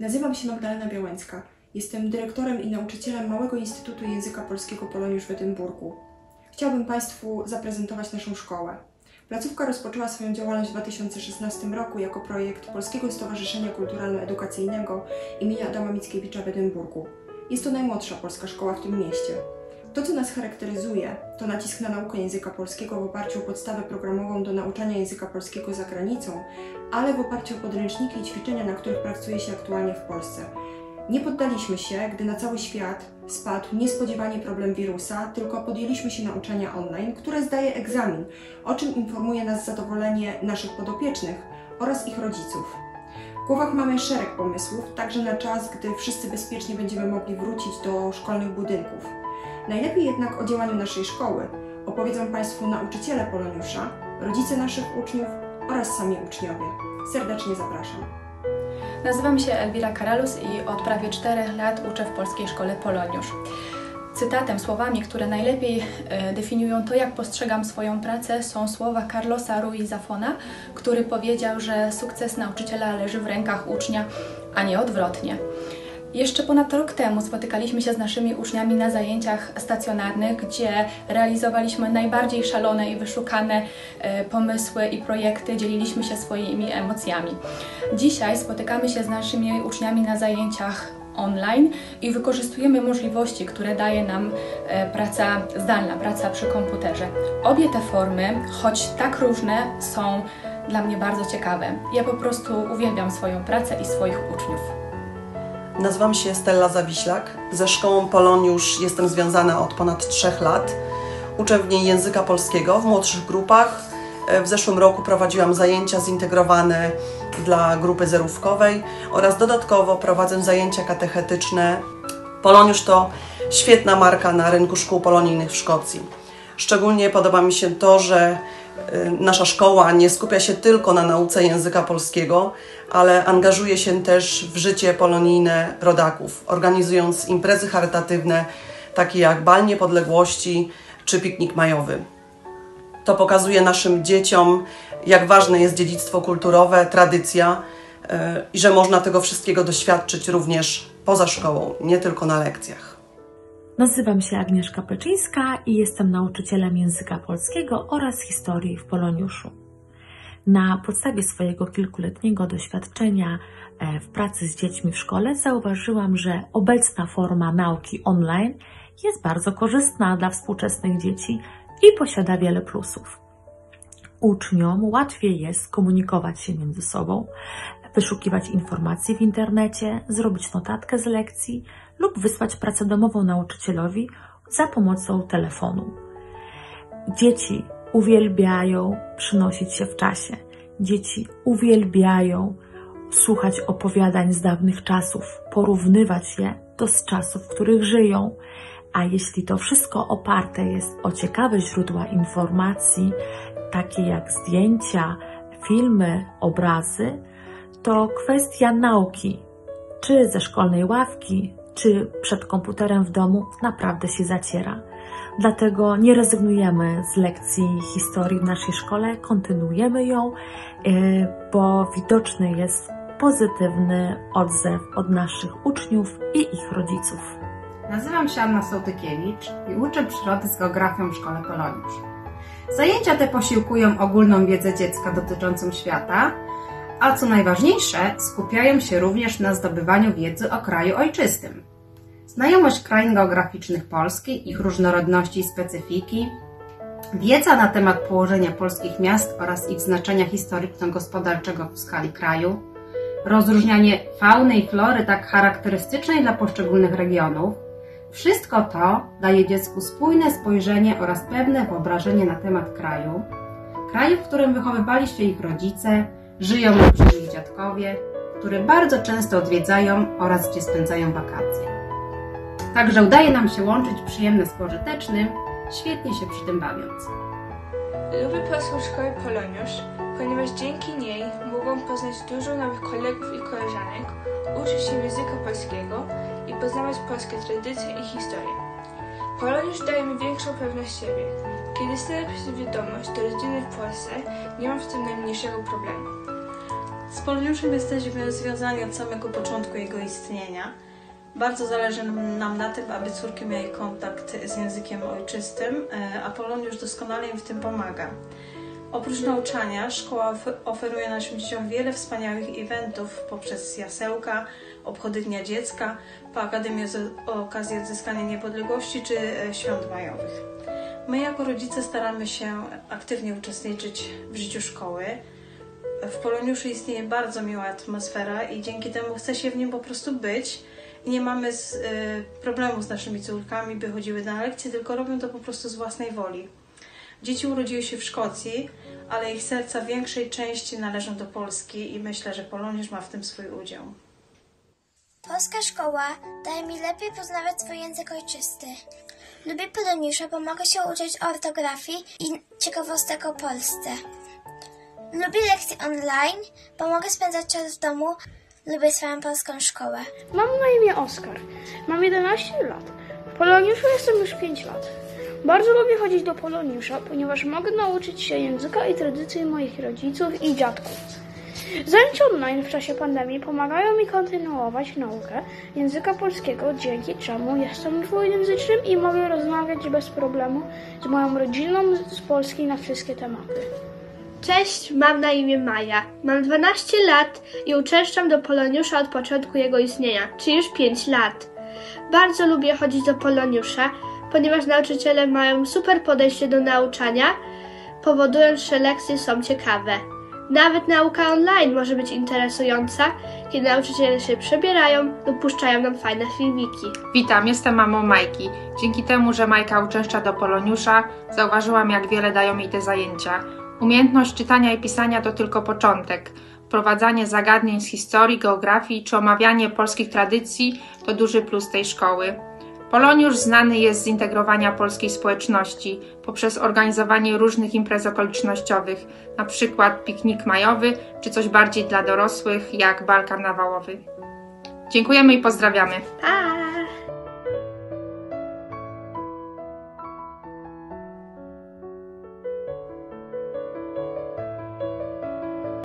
Nazywam się Magdalena Białęcka. Jestem dyrektorem i nauczycielem Małego Instytutu Języka Polskiego Poloniusz w Edynburgu. Chciałbym Państwu zaprezentować naszą szkołę. Placówka rozpoczęła swoją działalność w 2016 roku jako projekt Polskiego Stowarzyszenia Kulturalno-Edukacyjnego imienia Adama Mickiewicza w Edynburgu. Jest to najmłodsza polska szkoła w tym mieście. To, co nas charakteryzuje, to nacisk na naukę języka polskiego w oparciu o podstawę programową do nauczania języka polskiego za granicą, ale w oparciu o podręczniki i ćwiczenia, na których pracuje się aktualnie w Polsce. Nie poddaliśmy się, gdy na cały świat spadł niespodziewanie problem wirusa, tylko podjęliśmy się nauczania online, które zdaje egzamin, o czym informuje nas zadowolenie naszych podopiecznych oraz ich rodziców. W głowach mamy szereg pomysłów, także na czas, gdy wszyscy bezpiecznie będziemy mogli wrócić do szkolnych budynków. Najlepiej jednak o działaniu naszej szkoły opowiedzą Państwu nauczyciele Poloniusza, rodzice naszych uczniów oraz sami uczniowie. Serdecznie zapraszam. Nazywam się Elwira Karalus i od prawie 4 lat uczę w Polskiej Szkole Poloniusz. Cytatem, słowami, które najlepiej e, definiują to, jak postrzegam swoją pracę, są słowa Carlosa Rui Zafona, który powiedział, że sukces nauczyciela leży w rękach ucznia, a nie odwrotnie. Jeszcze ponad rok temu spotykaliśmy się z naszymi uczniami na zajęciach stacjonarnych, gdzie realizowaliśmy najbardziej szalone i wyszukane e, pomysły i projekty, dzieliliśmy się swoimi emocjami. Dzisiaj spotykamy się z naszymi uczniami na zajęciach online i wykorzystujemy możliwości, które daje nam e, praca zdalna, praca przy komputerze. Obie te formy, choć tak różne, są dla mnie bardzo ciekawe. Ja po prostu uwielbiam swoją pracę i swoich uczniów. Nazywam się Stella Zawiślak. Ze szkołą Poloniusz jestem związana od ponad trzech lat. Uczę w niej języka polskiego w młodszych grupach. E, w zeszłym roku prowadziłam zajęcia zintegrowane dla grupy zerówkowej oraz dodatkowo prowadzę zajęcia katechetyczne. Poloniusz to świetna marka na rynku szkół polonijnych w Szkocji. Szczególnie podoba mi się to, że nasza szkoła nie skupia się tylko na nauce języka polskiego, ale angażuje się też w życie polonijne rodaków, organizując imprezy charytatywne takie jak Bal Niepodległości czy piknik majowy. To pokazuje naszym dzieciom, jak ważne jest dziedzictwo kulturowe, tradycja y, i że można tego wszystkiego doświadczyć również poza szkołą, nie tylko na lekcjach. Nazywam się Agnieszka Peczyńska i jestem nauczycielem języka polskiego oraz historii w Poloniuszu. Na podstawie swojego kilkuletniego doświadczenia e, w pracy z dziećmi w szkole zauważyłam, że obecna forma nauki online jest bardzo korzystna dla współczesnych dzieci i posiada wiele plusów. Uczniom łatwiej jest komunikować się między sobą, wyszukiwać informacji w internecie, zrobić notatkę z lekcji lub wysłać pracę domową nauczycielowi za pomocą telefonu. Dzieci uwielbiają przynosić się w czasie. Dzieci uwielbiają słuchać opowiadań z dawnych czasów, porównywać je do z czasów, w których żyją. A jeśli to wszystko oparte jest o ciekawe źródła informacji, takie jak zdjęcia, filmy, obrazy, to kwestia nauki, czy ze szkolnej ławki, czy przed komputerem w domu, naprawdę się zaciera. Dlatego nie rezygnujemy z lekcji historii w naszej szkole, kontynuujemy ją, e, bo widoczny jest pozytywny odzew od naszych uczniów i ich rodziców. Nazywam się Anna Sołtykiewicz i uczę przyrody z geografią w Szkole Poloniusz. Zajęcia te posiłkują ogólną wiedzę dziecka dotyczącą świata, a co najważniejsze, skupiają się również na zdobywaniu wiedzy o kraju ojczystym. Znajomość krain geograficznych Polski, ich różnorodności i specyfiki, wiedza na temat położenia polskich miast oraz ich znaczenia historyczno-gospodarczego w skali kraju, rozróżnianie fauny i flory tak charakterystycznej dla poszczególnych regionów, wszystko to daje dziecku spójne spojrzenie oraz pewne wyobrażenie na temat kraju, kraju, w którym wychowywali się ich rodzice, żyją żyli ich dziadkowie, które bardzo często odwiedzają oraz gdzie spędzają wakacje. Także udaje nam się łączyć przyjemne z pożytecznym, świetnie się przy tym bawiąc. Lubię Polską Szkołę Poloniusz, ponieważ dzięki niej mogą poznać dużo nowych kolegów i koleżanek, uczyć się języka polskiego i poznawać polskie tradycje i historię. Poloniusz daje mi większą pewność siebie. Kiedy chcę napisać wiadomość do rodziny w Polsce, nie mam w tym najmniejszego problemu. Z Poloniuszem jesteśmy związani od samego początku jego istnienia. Bardzo zależy nam na tym, aby córki miały kontakt z językiem ojczystym, e, a Poloniusz doskonale im w tym pomaga. Oprócz nauczania, szkoła of- oferuje naszym dzieciom wiele wspaniałych eventów poprzez jasełka, obchody Dnia Dziecka, po Akademii z okazji odzyskania niepodległości czy e, świąt majowych. My jako rodzice staramy się aktywnie uczestniczyć w życiu szkoły. W Poloniuszu istnieje bardzo miła atmosfera i dzięki temu chce się w nim po prostu być. Nie mamy z, y, problemu z naszymi córkami, by chodziły na lekcje, tylko robią to po prostu z własnej woli. Dzieci urodziły się w Szkocji, ale ich serca w większej części należą do Polski i myślę, że Poloniusz ma w tym swój udział. Polska szkoła daje mi lepiej poznawać swój język ojczysty. Lubię Poloniusza, bo mogę się uczyć ortografii i ciekawostek o Polsce. Lubię lekcje online, bo mogę spędzać czas w domu. Lubię swoją polską szkołę. Mam na imię Oskar. Mam 11 lat. W Poloniuszu jestem już 5 lat. Bardzo lubię chodzić do Poloniusza, ponieważ mogę nauczyć się języka i tradycji moich rodziców i dziadków. Zajęcia online w czasie pandemii pomagają mi kontynuować naukę języka polskiego, dzięki czemu jestem dwujęzycznym i mogę rozmawiać bez problemu z moją rodziną z Polski na wszystkie tematy. Cześć, mam na imię Maja. Mam 12 lat i uczęszczam do Poloniusza od początku jego istnienia, czyli już 5 lat. Bardzo lubię chodzić do Poloniusza, ponieważ nauczyciele mają super podejście do nauczania, powodując, że lekcje są ciekawe. Nawet nauka online może być interesująca, kiedy nauczyciele się przebierają lub puszczają nam fajne filmiki. Witam, jestem mamą Majki. Dzięki temu, że Majka uczęszcza do Poloniusza, zauważyłam, jak wiele dają jej te zajęcia. Umiejętność czytania i pisania to tylko początek. Wprowadzanie zagadnień z historii, geografii czy omawianie polskich tradycji to duży plus tej szkoły. Poloniusz znany jest z integrowania polskiej społeczności poprzez organizowanie różnych imprez okolicznościowych, np. piknik majowy czy coś bardziej dla dorosłych jak bal karnawałowy. Dziękujemy i pozdrawiamy. Pa!